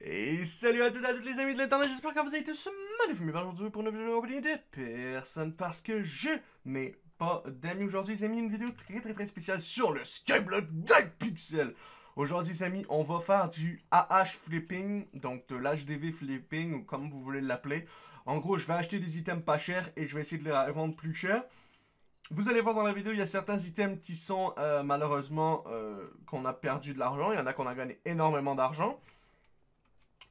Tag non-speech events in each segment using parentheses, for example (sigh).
Et salut à toutes et à toutes les amis de l'internet, j'espère que vous avez tous magnifiques aujourd'hui pour une vidéo de personne parce que je n'ai pas d'amis aujourd'hui les amis, une vidéo très très très spéciale sur le Skyblock Pixel. Aujourd'hui les amis, on va faire du AH flipping, donc de l'HDV flipping ou comme vous voulez l'appeler. En gros, je vais acheter des items pas chers et je vais essayer de les vendre plus cher. Vous allez voir dans la vidéo, il y a certains items qui sont euh, malheureusement euh, qu'on a perdu de l'argent. Il y en a qu'on a gagné énormément d'argent.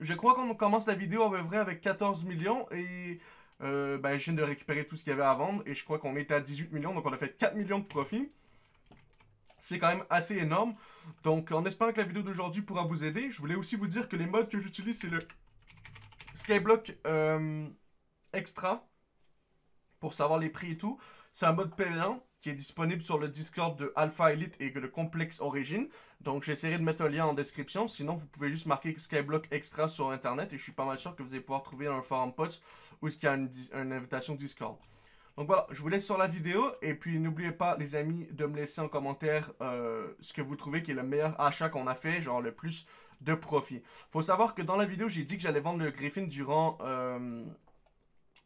Je crois qu'on commence la vidéo à peu près avec 14 millions et euh, ben, je viens de récupérer tout ce qu'il y avait à vendre et je crois qu'on était à 18 millions. Donc on a fait 4 millions de profit. C'est quand même assez énorme. Donc en espérant que la vidéo d'aujourd'hui pourra vous aider, je voulais aussi vous dire que les modes que j'utilise c'est le Skyblock Extra pour savoir les prix et tout. C'est un mode payant qui est disponible sur le Discord de Alpha Elite et de Complex Origin. Donc j'essaierai de mettre un lien en description. Sinon, vous pouvez juste marquer Skyblock Extra sur Internet et je suis pas mal sûr que vous allez pouvoir trouver un forum post où il y a une, invitation Discord. Donc voilà, je vous laisse sur la vidéo et puis n'oubliez pas les amis de me laisser en commentaire euh, ce que vous trouvez qui est le meilleur achat qu'on a fait, genre le plus de profit. Faut savoir que dans la vidéo, j'ai dit que j'allais vendre le Griffin durant... Euh,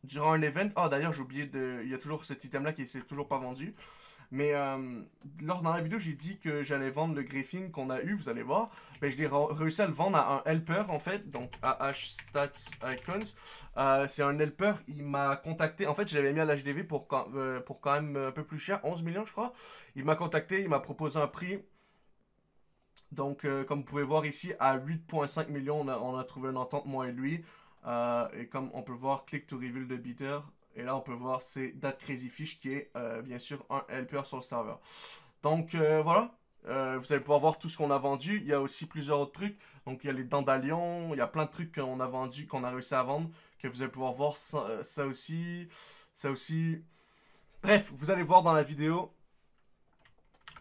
durant un event. Ah, d'ailleurs, j'ai oublié de. Il y a toujours cet item-là qui est toujours pas vendu. Mais euh, lors dans la vidéo, j'ai dit que j'allais vendre le Griffin qu'on a eu, vous allez voir. Ben, j'ai réussi à le vendre à un helper en fait, donc à Stats Icons. Euh, c'est un helper, il m'a contacté. En fait, je l'avais mis à l'HDV pour, euh, pour quand même un peu plus cher, 11 millions je crois. Il m'a contacté, il m'a proposé un prix. Donc, comme vous pouvez voir ici, à 8,5 millions, on a, on a trouvé une entente, moi et lui. Euh, et comme on peut voir, click to reveal the bidder. Et là, on peut voir c'est That Crazy Fish qui est euh, bien sûr un helper sur le serveur. Donc euh, voilà, vous allez pouvoir voir tout ce qu'on a vendu. Il y a aussi plusieurs autres trucs. Donc il y a les dandalions, il y a plein de trucs qu'on a vendus, qu'on a réussi à vendre, que vous allez pouvoir voir ça aussi, ça aussi. Bref, vous allez voir dans la vidéo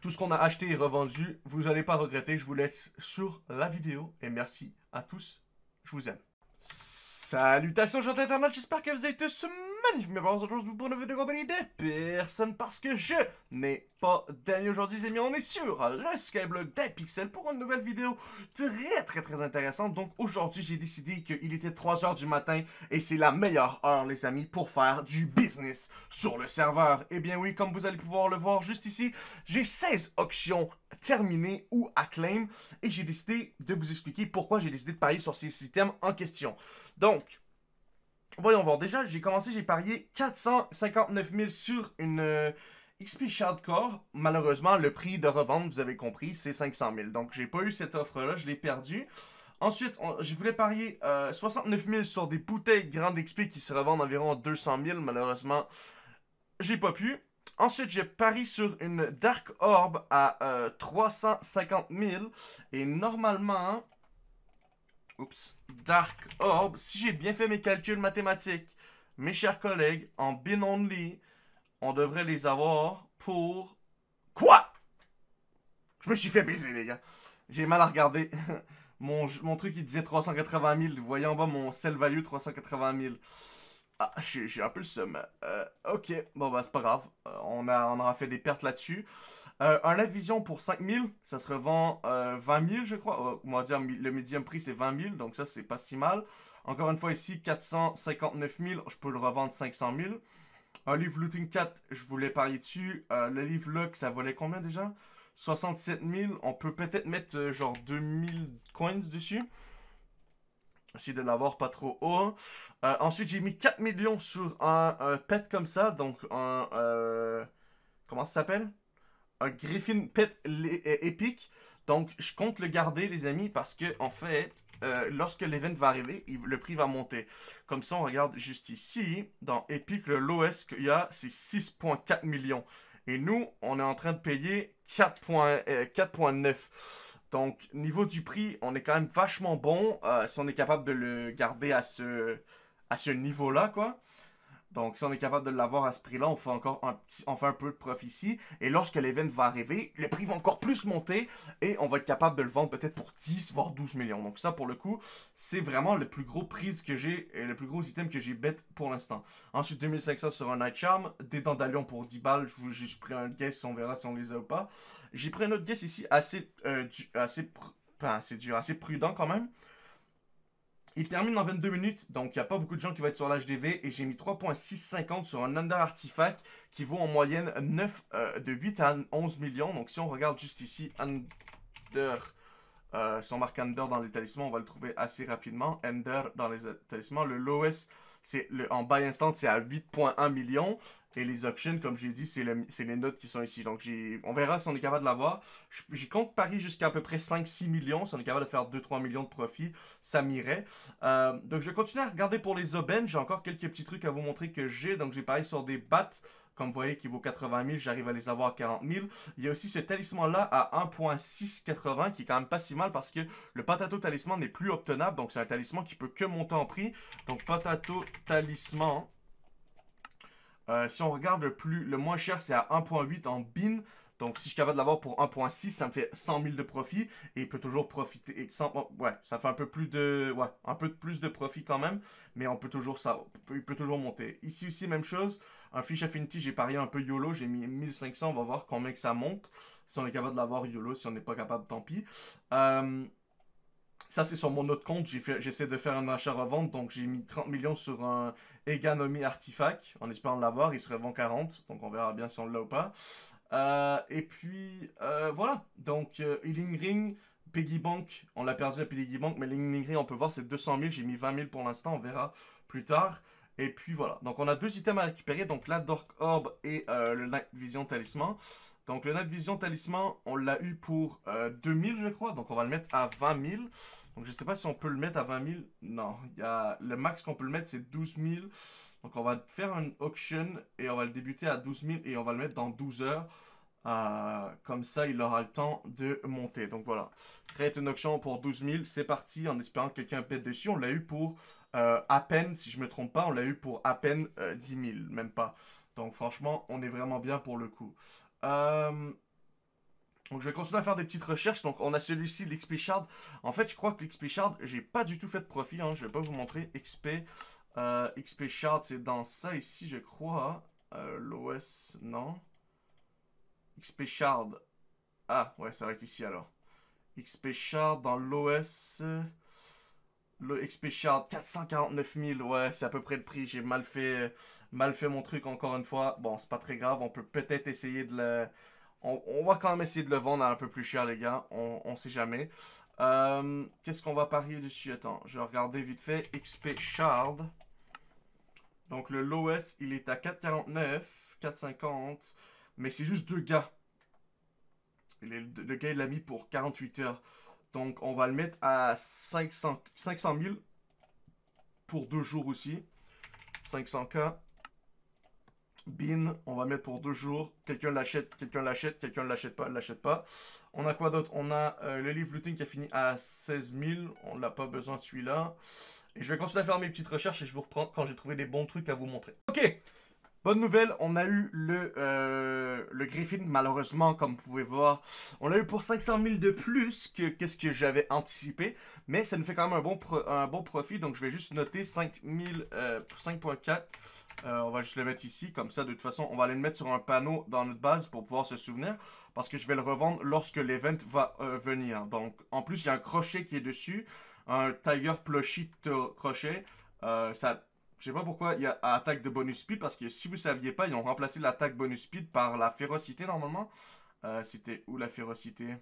tout ce qu'on a acheté et revendu. Vous n'allez pas regretter. Je vous laisse sur la vidéo et merci à tous. Je vous aime. Salutations gens internet, j'espère que vous êtes tous magnifiques, mais aujourd'hui pour une vidéo compagnie de personne parce que je n'ai pas d'amis aujourd'hui les amis, on est sur le Skyblock des pixels pour une nouvelle vidéo très très très intéressante, donc aujourd'hui j'ai décidé qu'il était 3h du matin et c'est la meilleure heure les amis pour faire du business sur le serveur, et eh bien oui comme vous allez pouvoir le voir juste ici, j'ai 16 auctions terminées ou à claim et j'ai décidé de vous expliquer pourquoi j'ai décidé de parier sur ces systèmes en question. Donc, voyons voir. Déjà, j'ai commencé, j'ai parié 459 000 sur une euh, XP Shardcore. Malheureusement, le prix de revente, vous avez compris, c'est 500 000. Donc, j'ai pas eu cette offre-là, je l'ai perdue. Ensuite, je voulais parier 69 euh, 000 sur des bouteilles Grande XP qui se revendent environ 200 000. Malheureusement, j'ai pas pu. Ensuite, j'ai parié sur une Dark Orb à 350 euh, 000. Et normalement, Oups. Dark Orb. Si j'ai bien fait mes calculs mathématiques, mes chers collègues, en bin only, on devrait les avoir pour... Quoi? Je me suis fait baiser, les gars. J'ai mal à regarder. (laughs) mon, truc, il disait 380 000. Vous voyez en bas mon sell value, 380 000. Ah, j'ai un peu le seum. Euh, ok, bon bah c'est pas grave. Euh, on, a, aura fait des pertes là-dessus. Euh, un Live Vision pour 5000, ça se revend 20 000 je crois. on va dire le medium prix c'est 20 000, donc ça c'est pas si mal. Encore une fois ici, 459 000, je peux le revendre 500 000. Un livre Looting 4, je voulais parler dessus. le livre Luck, ça valait combien déjà? 67 000, on peut peut-être mettre genre 2000 coins dessus. Essayer de l'avoir pas trop haut. Euh, ensuite, j'ai mis 4 millions sur un, pet comme ça. Donc, un... Euh, comment ça s'appelle? Un Griffin pet épique. Donc, je compte le garder, les amis, parce que, en fait, euh, lorsque l'event va arriver, le prix va monter. Comme ça, on regarde juste ici. Dans Epic, le lowest qu'il y a, c'est 6.4 millions. Et nous, on est en train de payer 4.9. Donc, niveau du prix, on est quand même vachement bon euh, si on est capable de le garder à ce, à ce niveau-là, quoi. Donc, si on est capable de l'avoir à ce prix-là, on fait encore un peu de profit ici. Et lorsque l'event va arriver, le prix va encore plus monter et on va être capable de le vendre peut-être pour 10 voire 12 millions. Donc ça, pour le coup, c'est vraiment le plus gros prix que j'ai le plus gros item que j'ai bet pour l'instant. Ensuite, 2500 sur un Night Charm, des dandalions pour 10 balles. J'ai pris un guess, on verra si on les a ou pas. J'ai pris un autre guess ici assez, euh, assez, assez dur, assez prudent quand même. Il termine en 22 minutes, donc il n'y a pas beaucoup de gens qui vont être sur l'HDV. Et j'ai mis 3.650 sur un Under Artifact qui vaut en moyenne 9, euh, de 8 à 11 millions. Donc si on regarde juste ici, Under, euh, si on marque Under dans les talismans, on va le trouver assez rapidement. Under dans les talismans, le lowest, c'est en buy instant, c'est à 8.1 millions. Et les auctions, comme j'ai dit, c'est les notes qui sont ici. Donc, on verra si on est capable de l'avoir. J'y compte parier jusqu'à à peu près 5-6 millions. Si on est capable de faire 2-3 millions de profit, ça m'irait. Euh, donc, je vais continuer à regarder pour les aubaines. J'ai encore quelques petits trucs à vous montrer que j'ai. Donc, j'ai parié sur des battes. Comme vous voyez, qui vaut 80 000, j'arrive à les avoir à 40 000. Il y a aussi ce talisman-là à 1.680, qui est quand même pas si mal parce que le Patato Talisman n'est plus obtenable. Donc, c'est un talisman qui peut que monter en prix. Donc, Patato Talisman, euh, si on regarde le, plus, le moins cher, c'est à 1.8 en bin. Donc, si je suis capable de l'avoir pour 1.6, ça me fait 100 000 de profit. Et il peut toujours profiter. Et ouais, ça fait un peu plus de. Ouais, un peu plus de profit quand même. Mais on peut toujours ça. Il peut toujours monter. Ici aussi, même chose. Un Fish Affinity, j'ai parié un peu YOLO. J'ai mis 1500. On va voir combien que ça monte. Si on est capable de l'avoir YOLO. Si on n'est pas capable, tant pis. Euh, ça, c'est sur mon autre compte. J'essaie de faire un achat-revente. Donc, j'ai mis 30 millions sur un Eganomi Artifact en espérant l'avoir. Il se revend 40. Donc, on verra bien si on l'a ou pas. Euh, et puis, euh, voilà. Donc, euh, Healing Ring, Piggy Bank. On l'a perdu à Piggy Bank. Mais Healing Ring, on peut voir, c'est 200 000. J'ai mis 20 000 pour l'instant. On verra plus tard. Et puis, voilà. Donc, on a deux items à récupérer. Donc, la Dark Orb et le Night Vision Talisman. Donc le Night Vision Talisman, on l'a eu pour 2000 je crois. Donc on va le mettre à 20 000. Donc je sais pas si on peut le mettre à 20 000. Non, y a, le max qu'on peut le mettre c'est 12 000. Donc on va faire une auction et on va le débuter à 12 000 et on va le mettre dans 12 heures. Euh, comme ça, il aura le temps de monter. Donc voilà. Créer une auction pour 12 000. C'est parti en espérant que quelqu'un pète dessus. On l'a eu pour euh, à peine, si je me trompe pas, on l'a eu pour à peine 10 euh, 000. Même pas. Donc franchement, on est vraiment bien pour le coup. Donc je vais continuer à faire des petites recherches. Donc on a celui-ci, l'XP Shard. En fait, je crois que l'XP Shard, j'ai pas du tout fait de profit. Hein. Je vais pas vous montrer. XP, euh, XP Shard, c'est dans ça ici, je crois. Euh, L'OS, non. XP Shard. Ah, ouais, ça va être ici alors. XP Shard dans l'OS. Le XP Shard, 449 000. Ouais, c'est à peu près le prix. J'ai mal fait, mal fait mon truc encore une fois. Bon, c'est pas très grave. On peut peut-être essayer de le on, va quand même essayer de le vendre un peu plus cher, les gars. On, sait jamais. Euh, qu'est-ce qu'on va parier dessus? Attends, je vais regarder vite fait. XP Shard. Donc le lowest, il est à 4,49, 4,50. Mais c'est juste deux gars. Le, le gars, il l'a mis pour 48 heures. Donc on va le mettre à 500, 500 000 pour deux jours aussi. 500K. Bin, on va mettre pour deux jours. Quelqu'un l'achète, quelqu'un l'achète, quelqu'un l'achète pas, l'achète pas. On a quoi d'autre? On a euh, le livre looting qui a fini à 16 000. On n'a pas besoin de celui-là. Et je vais continuer à faire mes petites recherches et je vous reprends quand j'ai trouvé des bons trucs à vous montrer. Ok Bonne nouvelle, on a eu le, euh, Griffin, malheureusement, comme vous pouvez voir. On l'a eu pour 500 000 de plus que qu'est-ce que j'avais anticipé. Mais ça nous fait quand même un bon, un bon profit. Donc je vais juste noter 5 euh, 5.4. Euh, on va juste le mettre ici, comme ça, de toute façon, on va aller le mettre sur un panneau dans notre base pour pouvoir se souvenir, parce que je vais le revendre lorsque l'event va euh, venir. Donc, en plus, il y a un crochet qui est dessus, un Tiger Plushie crochet. Euh, ça, je sais pas pourquoi il y a attaque de bonus speed, parce que si vous saviez pas, ils ont remplacé l'attaque bonus speed par la férocité normalement. C'était où la férocité?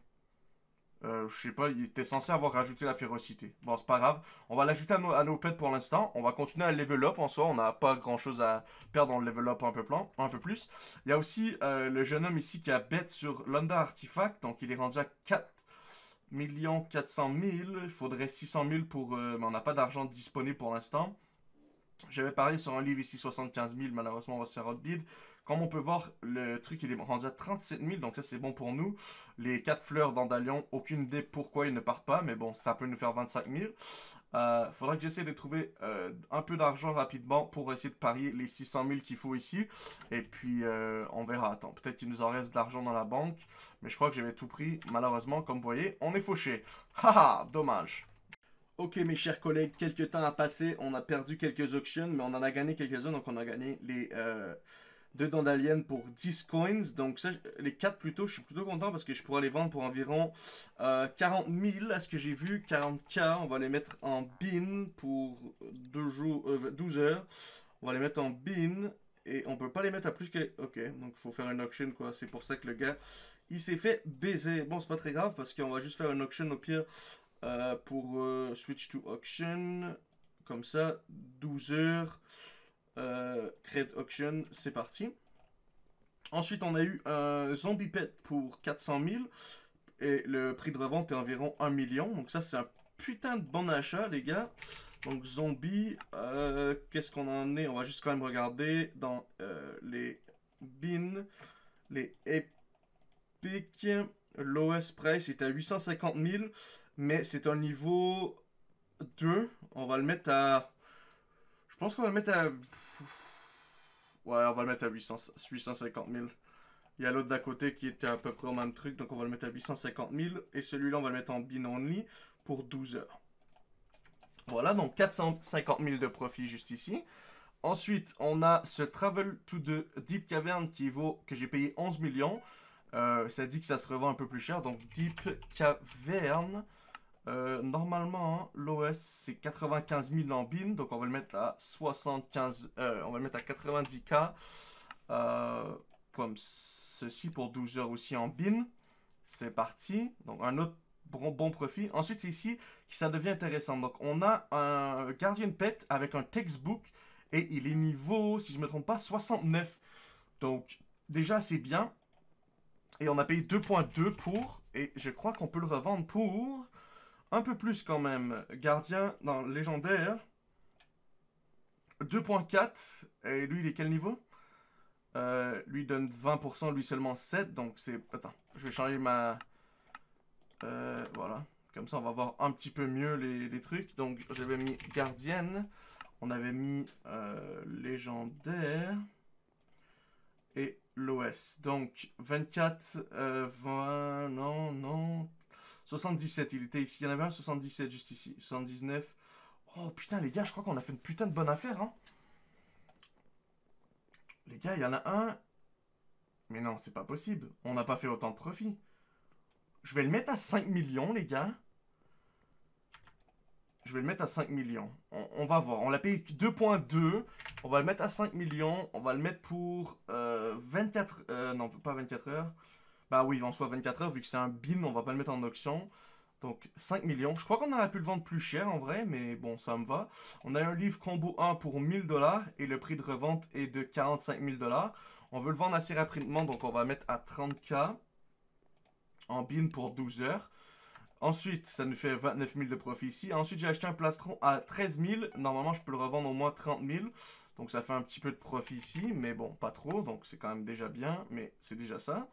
Euh, je sais pas, il était censé avoir rajouté la férocité. Bon, c'est pas grave. On va l'ajouter à nos, pets pour l'instant. On va continuer à level up en soi. On n'a pas grand chose à perdre dans le level up un peu, plus. Il y a aussi euh, le jeune homme ici qui a bet sur Lunda Artifact. Donc il est rendu à 4 400 000. Il faudrait 600 000 pour... Euh, mais on n'a pas d'argent disponible pour l'instant. J'avais parié sur un livre ici 75 000. Malheureusement, on va se faire outbid. Comme on peut voir, le truc il est rendu à 37 000, donc ça c'est bon pour nous. Les 4 fleurs d'Andalion, aucune idée pourquoi ils ne partent pas, mais bon, ça peut nous faire 25 000. Euh, faudra que j'essaie de trouver euh, un peu d'argent rapidement pour essayer de parier les 600 000 qu'il faut ici. Et puis, euh, on verra. Attends, peut-être qu'il nous en reste de l'argent dans la banque. Mais je crois que j'avais tout pris. Malheureusement, comme vous voyez, on est fauché. (laughs) Haha, dommage. Ok mes chers collègues, quelques temps a passé, on a perdu quelques auctions, mais on en a gagné quelques-uns, donc on a gagné les, euh, deux dents d'alien pour 10 coins. Donc les 4 plutôt, je suis plutôt content parce que je pourrais les vendre pour environ 40 000 à ce que j'ai vu. 40k, on va les mettre en bin pour deux jours, 12 heures. On va les mettre en bin et on peut pas les mettre à plus que... Ok, donc il faut faire un auction quoi. C'est pour ça que le gars, il s'est fait baiser. Bon, c'est pas très grave parce qu'on va juste faire un auction au pire euh, pour euh, switch to auction. Comme ça, 12 heures. Euh, auction, c'est parti. Ensuite, on a eu un zombie pet pour 400 000. Et le prix de revente est environ 1 million. Donc ça, c'est un putain de bon achat, les gars. Donc zombie, euh, qu'est-ce qu'on en est? On va juste quand même regarder dans euh, les bins, les epic. L'OS price est à 850 000, mais c'est un niveau 2. On va le mettre à... Je pense qu'on va le mettre à... Ouais, on va le mettre à 800, 850 000. Il y a l'autre d'à côté qui était à peu près au même truc, donc on va le mettre à 850 000. Et celui-là, on va le mettre en bin only pour 12 heures. Voilà, donc 450 000 de profit juste ici. Ensuite, on a ce Travel to the Deep Cavern qui vaut, que j'ai payé 11 millions. Euh, ça dit que ça se revend un peu plus cher. Donc Deep Cavern, euh, normalement, l'OS c'est 95 000 en bin. Donc on va le mettre à 75, euh, on va le mettre à 90k. comme ceci pour 12 heures aussi en bin. C'est parti. Donc un autre bon, profit. Ensuite, c'est ici que ça devient intéressant. Donc, on a un Guardian Pet avec un textbook et il est niveau, si je ne me trompe pas, 69. Donc, déjà, c'est bien. Et on a payé 2.2 pour, et je crois qu'on peut le revendre pour un peu plus quand même. Gardien dans légendaire, 2.4, et lui, il est quel niveau? Euh, Lui donne 20%, lui seulement 7, donc c'est... Attends, je vais changer ma... Euh, voilà. Comme ça, on va voir un petit peu mieux les, trucs. Donc, j'avais mis gardienne. On avait mis euh, légendaire. Et l'OS. Donc, 24, 20, euh, non, non. 77, il était ici. Il y en avait un 77 juste ici. 79. Oh putain, les gars, je crois qu'on a fait une putain de bonne affaire, hein. Les gars, il y en a un. Mais non, c'est pas possible. On n'a pas fait autant de profit. Je vais le mettre à 5 millions, les gars. Je vais le mettre à 5 millions. On, va voir. On l'a payé 2.2. On va le mettre à 5 millions. On va le mettre pour 24... Euh, euh, non, pas 24 heures. Bah oui, en soit 24 heures, vu que c'est un bin, on va pas le mettre en auction. Donc 5 millions. Je crois qu'on aurait pu le vendre plus cher en vrai, mais bon, ça me va. On a un livre combo 1 pour 1000 dollars et le prix de revente est de 45 000 dollars. On veut le vendre assez rapidement, donc on va mettre à 30k en bin pour 12 heures. Ensuite, ça nous fait 29 000 de profit ici. Ensuite, j'ai acheté un plastron à 13 000. Normalement, je peux le revendre au moins 30 000. Donc, ça fait un petit peu de profit ici. Mais bon, pas trop. Donc, c'est quand même déjà bien. Mais c'est déjà ça.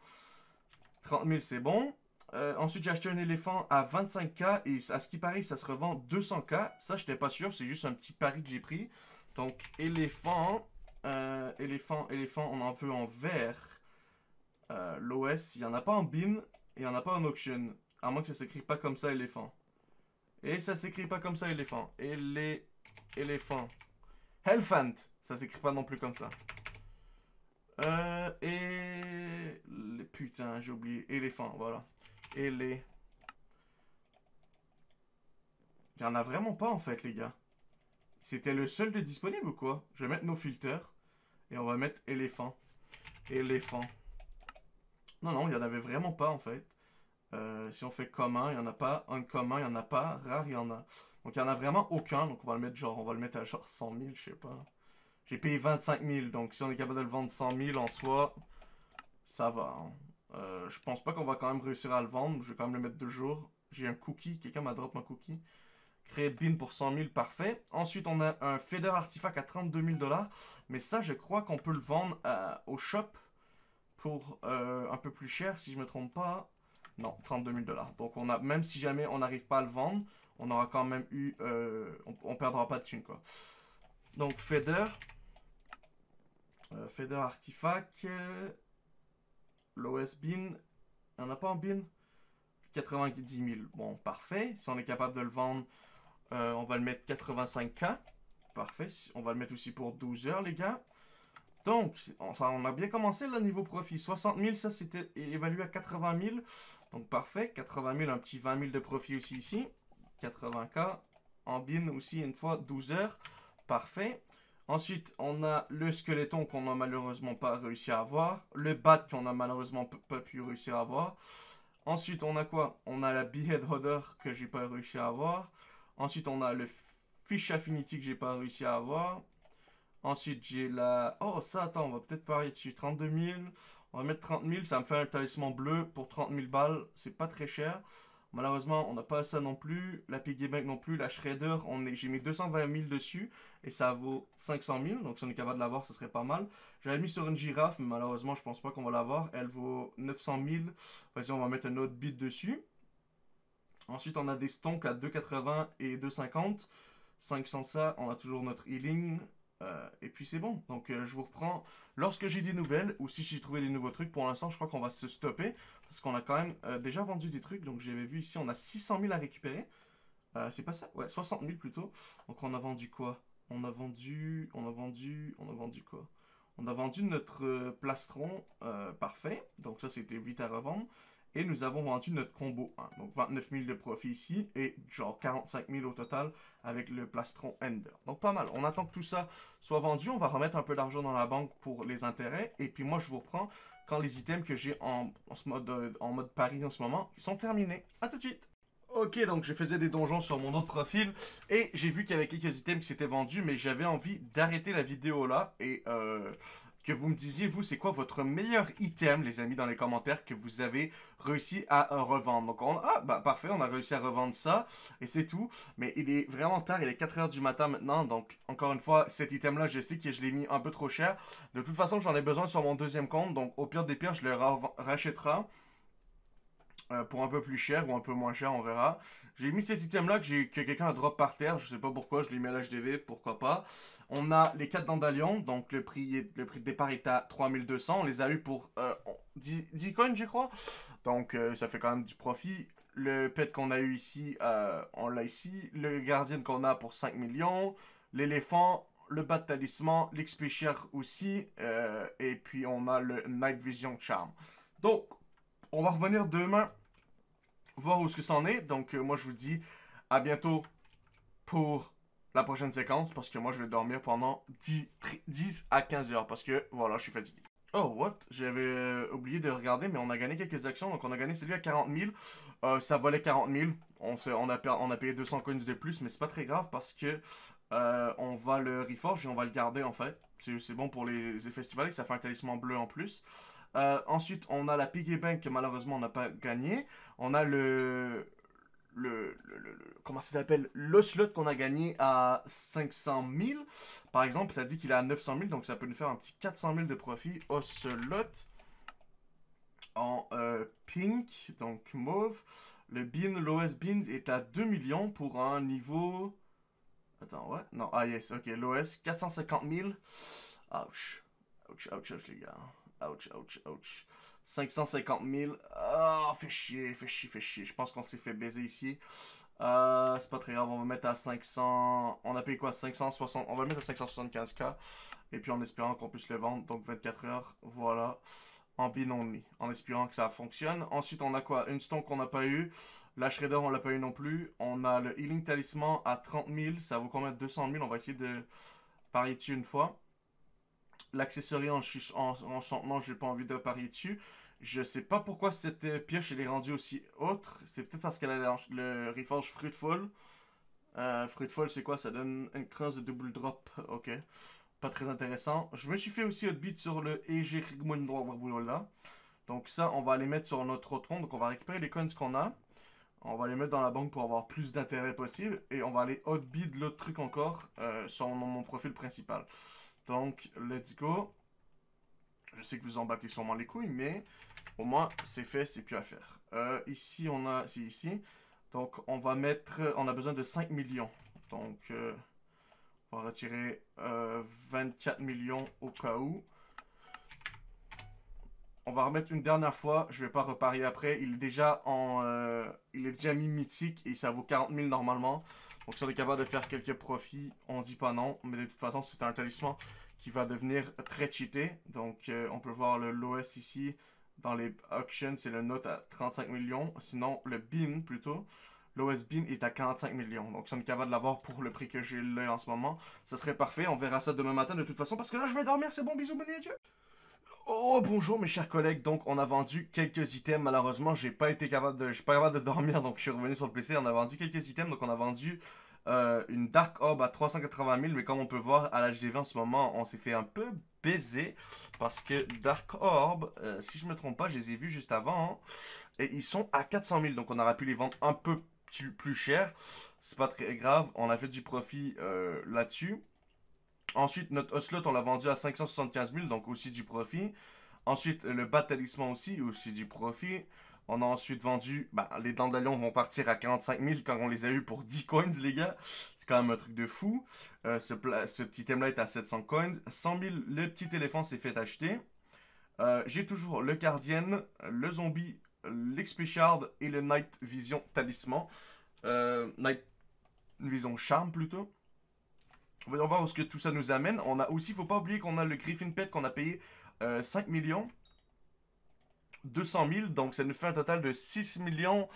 30 000, c'est bon. Euh, ensuite, j'ai acheté un éléphant à 25K. Et à ce qui paraît, ça se revend 200K. Ça, je n'étais pas sûr. C'est juste un petit pari que j'ai pris. Donc, éléphant. Euh, éléphant, éléphant, on en veut en vert. Euh, L'OS, il n'y en a pas en bin. Il n'y en a pas en auction. À moins que ça s'écrit pas comme ça, éléphant. Et ça s'écrit pas comme ça, éléphant. Et les... Éléphant. Elephant. Ça s'écrit pas non plus comme ça. Euh, Les... Putain, j'ai oublié. Éléphant, voilà. Et les... Il y en a vraiment pas, en fait, les gars. C'était le seul de disponible ou quoi? Je vais mettre nos filters. Et on va mettre éléphant. Éléphant. Non, non, il n'y en avait vraiment pas en fait. Euh, si on fait commun, il n'y en a pas. Uncommon, il n'y en a pas. Rare, il y en a. Donc il n'y en a vraiment aucun. Donc on va le mettre genre, on va le mettre à genre 100 000, je sais pas. J'ai payé 25 000. Donc si on est capable de le vendre 100 000 en soi, ça va. Hein. Euh, je pense pas qu'on va quand même réussir à le vendre. Je vais quand même le mettre deux jours. J'ai un cookie. Quelqu'un m'a drop un cookie. Créer bin pour 100 000, parfait. Ensuite, on a un Feather Artifact à 32 000 dollars. Mais ça, je crois qu'on peut le vendre euh, au shop pour euh, un peu plus cher, si je me trompe pas. Non, 32 000 dollars. Donc, on a, même si jamais on n'arrive pas à le vendre, on aura quand même eu... On, perdra pas de thunes, quoi. Donc, Feather. Euh, Feather Artifact. L'OS bin. Il n'y en a pas en bin 90 000. Bon, parfait. Si on est capable de le vendre, on va le mettre 85K. Parfait. On va le mettre aussi pour 12 heures, les gars. Donc, on, on, a bien commencé le niveau profit. 60 000, ça c'était évalué à 80 000. Donc parfait, 80 000, un petit 20 000 de profit aussi ici. 80K. En bin aussi une fois 12 heures. Parfait. Ensuite, on a le skeleton qu'on n'a malheureusement pas réussi à avoir. Le bat qu'on a malheureusement pas pu réussir à avoir. Ensuite, on a quoi? On a la Behead Hodder que j'ai pas réussi à avoir. Ensuite, on a le Fish Affinity que j'ai pas réussi à avoir. Ensuite, j'ai la... Oh, ça, attends, on va peut-être parler dessus. 32 000. On va mettre 30 000. Ça me fait un talisman bleu pour 30 000 balles. C'est pas très cher. Malheureusement, on n'a pas ça non plus. La Piggy Bank non plus. La Shredder, j'ai mis 220 000 dessus. Et ça vaut 500 000. Donc si on est capable de l'avoir, ce serait pas mal. J'avais mis sur une girafe, mais malheureusement, je pense pas qu'on va l'avoir. Elle vaut 900 000. Vas-y, on va mettre un autre bit dessus. Ensuite, on a des stonks à 2,80 et 2,50. 500 ça, on a toujours notre healing. Euh, et puis c'est bon. Donc euh, je vous reprends lorsque j'ai des nouvelles ou si j'ai trouvé des nouveaux trucs. Pour l'instant, je crois qu'on va se stopper parce qu'on a quand même euh, déjà vendu des trucs. Donc j'avais vu ici, on a 600 000 à récupérer. c'est pas ça? Ouais, 60 000 plutôt. Donc on a vendu quoi? On a vendu... On a vendu... On a vendu quoi? On a vendu notre plastron parfait. Donc ça, c'était vite à revendre. Et nous avons vendu notre combo hein. Donc 29 000 de profit ici et genre 45 000 au total avec le plastron Ender. Donc pas mal. On attend que tout ça soit vendu. On va remettre un peu d'argent dans la banque pour les intérêts. Et puis moi, je vous reprends quand les items que j'ai en, mode, euh, en mode pari en ce moment sont terminés. A tout de suite Ok, donc je faisais des donjons sur mon autre profil et j'ai vu qu'il y avait quelques items qui s'étaient vendus, mais j'avais envie d'arrêter la vidéo là et euh, que vous me disiez, vous, c'est quoi votre meilleur item, les amis, dans les commentaires que vous avez réussi à euh, revendre? Donc, on, ah, bah parfait, on a réussi à revendre ça, et c'est tout. Mais il est vraiment tard, il est 4h du matin maintenant, donc, encore une fois, cet item-là, je sais que je l'ai mis un peu trop cher. De toute façon, j'en ai besoin sur mon deuxième compte, donc, au pire des pires, je le rachèterai. Euh, pour un peu plus cher ou un peu moins cher, on verra. J'ai mis cet item-là que, que quelqu'un a drop par terre, je sais pas pourquoi, je l'ai mis à l'HDV, pourquoi pas. On a les 4 dandalions, donc le prix, le prix de départ est à 3200, on les a eu pour 10, euh, coins, je crois. Donc euh, ça fait quand même du profit. Le pet qu'on a eu ici, on l'a ici. Le gardien qu'on a pour 5 millions. L'éléphant, le bat de talisman, l'XP aussi. et puis on a le Night Vision Charm. Donc, on va revenir demain voir où ce que ça en est. Donc, euh, moi, je vous dis à bientôt pour la prochaine séquence parce que moi, je vais dormir pendant 10, 10 à 15 heures parce que, voilà, je suis fatigué. Oh, what? J'avais euh, oublié de regarder, mais on a gagné quelques actions. Donc, on a gagné celui à 40 000. Euh, ça valait 40 000. On, on, a, on a payé 200 coins de plus, mais c'est pas très grave parce que on va le reforge et on va le garder, en fait. C'est bon pour les, les festivals et ça fait un talisman bleu en plus. Ensuite, on a la Piggy Bank que malheureusement on n'a pas gagné. On a le. Le, comment ça s'appelle l'oslot qu'on a gagné à 500 000 par exemple ça dit qu'il est à 900 000 donc ça peut nous faire un petit 400 000 de profit oslot en euh, pink donc mauve le bin l'OS beans est à 2 millions pour un niveau attends ouais non ah yes ok l'OS 450 000 ouch ouch ouch ouch les gars Ouch, ouch, ouch. 550 000. Ah, fait chier, fait chier, fait chier. Je pense qu'on s'est fait baiser ici. Euh, c'est pas très grave, on va mettre à 500... On a payé quoi? 560... On va mettre à 575k. Et puis en espérant qu'on puisse le vendre. Donc 24 heures, voilà. En bin only. En espérant que ça fonctionne. Ensuite, on a quoi? Une stone qu'on n'a pas eu. La Shredder, on l'a pas eu non plus. On a le Healing Talisman à 30 000. Ça vaut combien 200 000. On va essayer de parier dessus une fois. L'accessoire en, en, enchantement, j'ai pas envie de parier dessus. Je sais pas pourquoi cette pioche elle est rendue aussi haute. C'est peut-être parce qu'elle a le Reforge Fruitful. Euh, Fruitful, c'est quoi? Ça donne une creuse de double drop. Ok. Pas très intéressant. Je me suis fait aussi un beat sur le EG là. Donc ça, on va les mettre sur notre autre Donc on va récupérer les coins qu'on a. On va les mettre dans la banque pour avoir plus d'intérêt possible. Et on va aller hot bid l'autre truc encore euh, sur mon profil principal. Donc, let's go. Je sais que vous en battez sûrement les couilles, mais au moins, c'est fait, c'est plus à faire. Euh, ici, on a... C'est ici. Donc, on va mettre... On a besoin de 5 millions. Donc, euh, on va retirer 24 euh, millions au cas où. On va remettre une dernière fois. Je vais pas reparier après. Il est déjà en... il est déjà mis mythique et ça vaut 40 000 normalement. Donc si on est capable de faire quelques profits, on dit pas non. Mais de toute façon, c'est un talisman qui va devenir très cheaté. Donc euh, on peut voir le ici. Dans les auctions, c'est le note à 35 millions. Sinon, le bin plutôt. L'OS bin est à 45 millions. Donc si on est capable de l'avoir pour le prix que j'ai là en ce moment, ça serait parfait. On verra ça demain matin de toute façon. Parce que là, je vais dormir. C'est bon, bisous, bonne nuit. Oh bonjour mes chers collègues, donc on a vendu quelques items, malheureusement j'ai pas été capable de, je pas capable de (laughs) dormir donc je suis revenu sur le PC, on a vendu quelques items, donc on a vendu euh, une Dark Orb à 380 000, mais comme on peut voir à l'HDV en ce moment, on s'est fait un peu baiser, parce que Dark Orb, euh, si je me trompe pas, je les ai vus juste avant, hein, et ils sont à 400 000, donc on aurait pu les vendre un peu plus cher, c'est pas très grave, on a fait du profit euh, là-dessus. Ensuite, notre Ocelot, on l'a vendu à 575 000, donc aussi du profit. Ensuite, le bat talisman aussi, aussi du profit. On a ensuite vendu, bah, les dents de vont partir à 45 000 quand on les a eu pour 10 coins, les gars. C'est quand même un truc de fou. Euh, ce, ce, petit item-là est à 700 coins. 100 000, le petit éléphant s'est fait acheter. Euh, j'ai toujours le Guardian, le Zombie, l'XP Shard et le Night Vision Talisman. Euh, Night Vision Charme plutôt. On va voir où ce que tout ça nous amène. On a aussi, faut pas oublier qu'on a le Griffin Pet qu'on a payé 5 millions. 200 000, donc ça nous fait un total de 6 millions.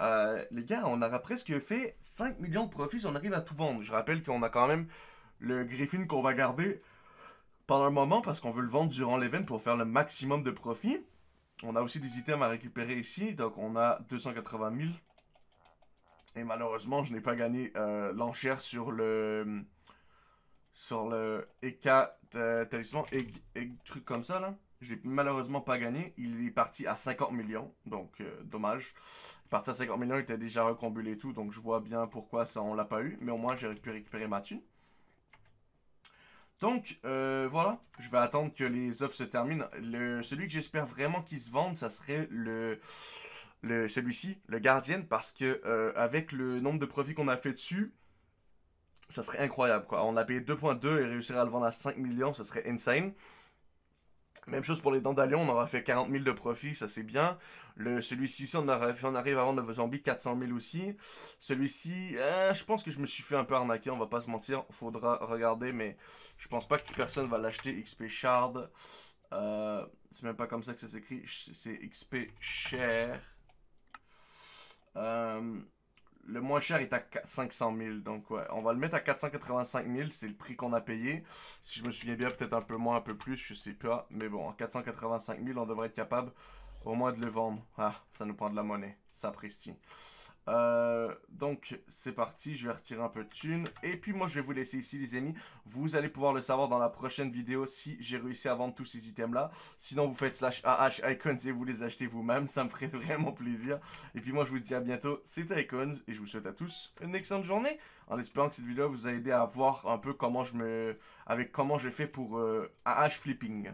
Euh, les gars, on aura presque fait 5 millions de profits si on arrive à tout vendre. Je rappelle qu'on a quand même le Griffin qu'on va garder pendant un moment parce qu'on veut le vendre durant l'event pour faire le maximum de profit. On a aussi des items à récupérer ici, donc on a 280 000. Et malheureusement, je n'ai pas gagné euh, l'enchère sur le sur le EK talisman et, trucs comme ça là. Je l'ai malheureusement pas gagné. Il est parti à 50 millions, donc euh, dommage. Il est parti à 50 millions, il était déjà recombulé et tout, donc je vois bien pourquoi ça on l'a pas eu. Mais au moins j'ai pu récupérer ma thune. Donc euh, voilà, je vais attendre que les offres se terminent. Le, celui que j'espère vraiment qu'il se vende, ça serait le, le celui-ci, le Guardian, parce que euh, avec le nombre de profits qu'on a fait dessus, ça serait incroyable quoi. On a payé 2.2 et réussir à le vendre à 5 millions, ça serait insane. Même chose pour les Dandalions, on aura fait 40 000 de profit, ça c'est bien. Celui-ci, on, on arrive à vendre le zombie 400 000 aussi. Celui-ci, euh, je pense que je me suis fait un peu arnaquer, on va pas se mentir. Faudra regarder, mais je pense pas que personne va l'acheter. XP Shard. Euh, c'est même pas comme ça que ça s'écrit. C'est XP Cher. Euh, le moins cher est à 500 000. Donc, ouais, on va le mettre à 485 000. C'est le prix qu'on a payé. Si je me souviens bien, peut-être un peu moins, un peu plus, je sais pas. Mais bon, à 485 000, on devrait être capable au moins de le vendre. Ah, ça nous prend de la monnaie. Ça. Euh, donc, c'est parti. Je vais retirer un peu de thunes. Et puis, moi, je vais vous laisser ici, les amis. Vous allez pouvoir le savoir dans la prochaine vidéo si j'ai réussi à vendre tous ces items-là. Sinon, vous faites slash AH Icons et vous les achetez vous-même. Ça me ferait (laughs) vraiment plaisir. Et puis, moi, je vous dis à bientôt. C'était Icons et je vous souhaite à tous une excellente journée. En espérant que cette vidéo vous a aidé à voir un peu comment je me... avec comment j'ai fait pour AH Flipping.